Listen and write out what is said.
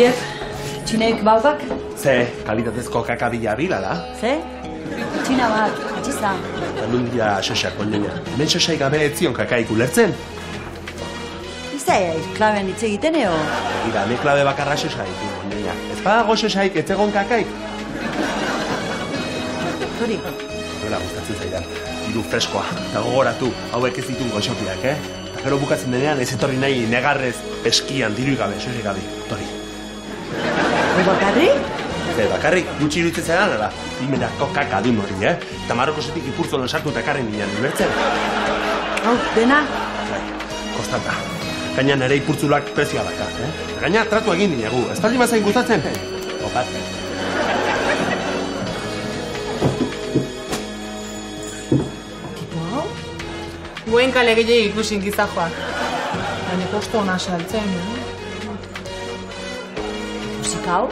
Jef, txinek baubak? Ze, kalitatezko kakabila bila da. Ze? Txina bat, atxiza. Nun dira xosak, ondina. Hemen xosai gabe ez kakaik ulertzen. Izai, klaben hitz egiten eo. Ira, me klabe bakarra ditu, ondina. Ez badago xosaik ez egon kakaik. Tori, Nola gustatzen zaidan. Hiru freskoa. Eta gogoratu, hauek ez ditun goxokiak, eh? Eta gero bukatzen denean ez etorri nahi negarrez eskian diru gabe, xosai gabe. Tori. bakarri? Ze, bakarrik, gutxi iruditzen zaidan, ala, imenako kaka dun hori, eh? Eta marrokosetik ipurtzolon sartu eta ekarri nian, ulertzen? Hau, dena? Bai, kostata. Gaina nere ipurtzulak prezioa daka, eh? Gaina tratu egin dinegu, ez baldin bazain gustatzen? Opat. Tipo hau? Guen kale gehi ikusin giza joak. Baina posto hona saltzen, eh? Musika hau?